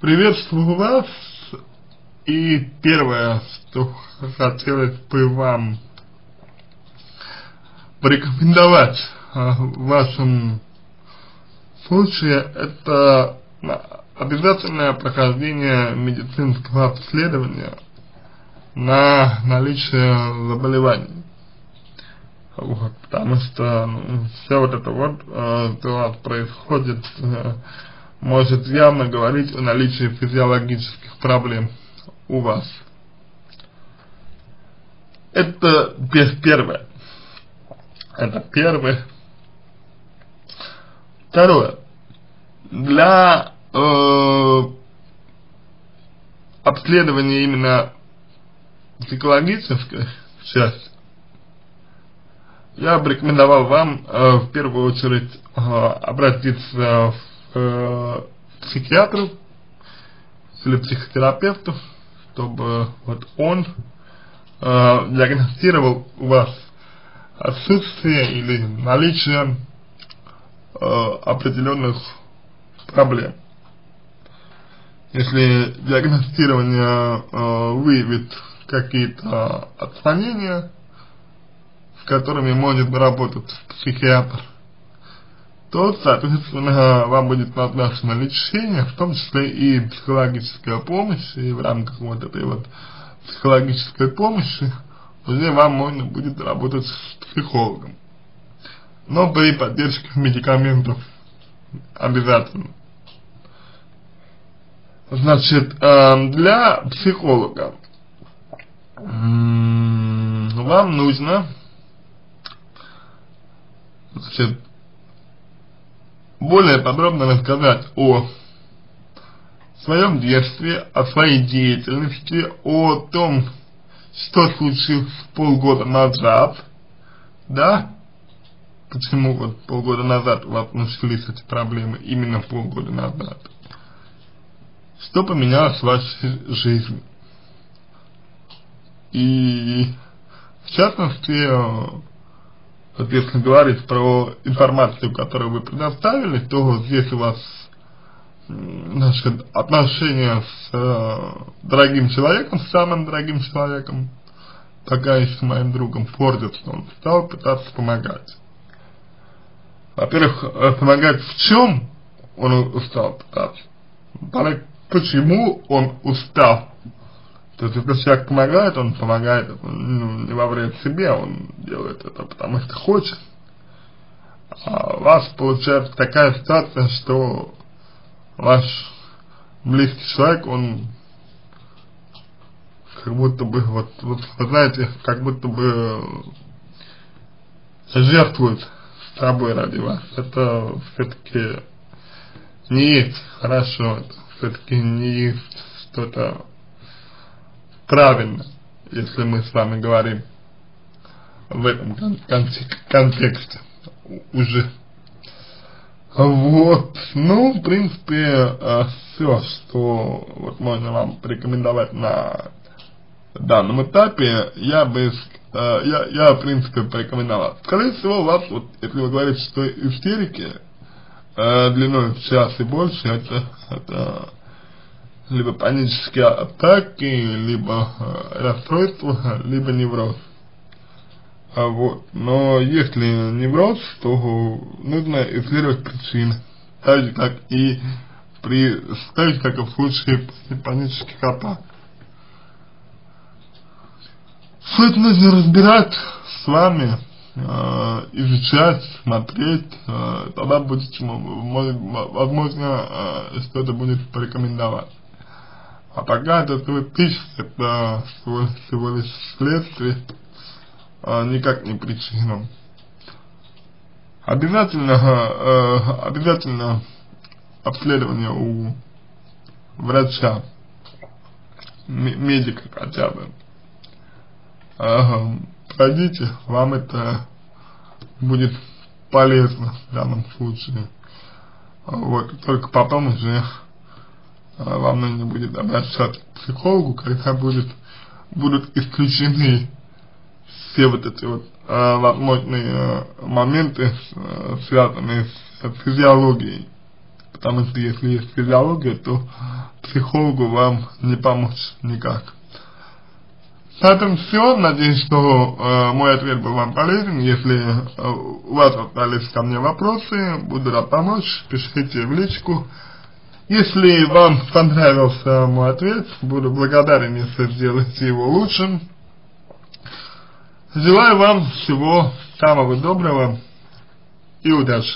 Приветствую вас. И первое, что хотелось бы вам порекомендовать в вашем случае, это обязательное прохождение медицинского обследования на наличие заболеваний. Вот, потому что ну, все вот это вот, э, происходит, э, может явно говорить о наличии физиологических проблем у вас. Это первое. Это первое. Второе. Для э, обследования именно психологической части я бы рекомендовал вам э, в первую очередь э, обратиться к э, психиатру или психотерапевту, чтобы вот он э, диагностировал у вас отсутствие или наличие э, определенных проблем. Если диагностирование э, выявит какие-то отклонения, с которыми может работать психиатр, то, соответственно, вам будет назначено лечение, в том числе и психологическая помощь, и в рамках вот этой вот психологической помощи уже вам можно будет работать с психологом. Но при поддержке медикаментов обязательно. Значит, э, для психолога вам нужно значит, более подробно рассказать о своем детстве, о своей деятельности, о том, что случилось полгода назад, да, почему вот полгода назад у вас начались эти проблемы, именно полгода назад, что поменялось в вашей жизни. И в частности, если говорить про информацию, которую вы предоставили, то здесь у вас значит, отношения с э, дорогим человеком, с самым дорогим человеком, пока еще моим другом портятся, он стал пытаться помогать. Во-первых, э, помогать в чем он устал пытаться? Почему он устал то есть, если человек помогает, он помогает ну, не во вред себе, он делает это потому что хочет. А у вас получается такая ситуация, что ваш близкий человек, он как будто бы, вот, вот вы знаете, как будто бы жертвует собой ради вас. Это все-таки не есть хорошо, это все-таки не есть что-то правильно, если мы с вами говорим в этом контексте уже. Вот, ну, в принципе, э, все, что вот можно вам порекомендовать на данном этапе, я бы, э, я, я, в принципе, порекомендовал. Скорее всего, вас, вот, если вы говорите, что истерики э, длиной в час и больше, это, это либо панические атаки, либо э, расстройство, либо невроз. А вот, но если невроз, то нужно исследовать причины, так же как и при, так же как и в случае панических атак. Все нужно разбирать с вами, э, изучать, смотреть, э, тогда будет, возможно, э, что-то будет порекомендовать. А пока этот выписк это всего, всего лишь следствие, а никак не причина. Обязательно, э, обязательно обследование у врача, медика хотя бы. Э, пройдите, вам это будет полезно в данном случае. Вот, только потом уже вам нужно будет обращаться к психологу, когда будет, будут исключены все вот эти вот э, возможные э, моменты, э, связанные с физиологией. Потому что если есть физиология, то психологу вам не помочь никак. На этом все. Надеюсь, что э, мой ответ был вам полезен. Если э, у вас остались ко мне вопросы, буду рад помочь. Пишите в личку. Если вам понравился мой ответ, буду благодарен, если сделаете его лучшим. Желаю вам всего самого доброго и удачи.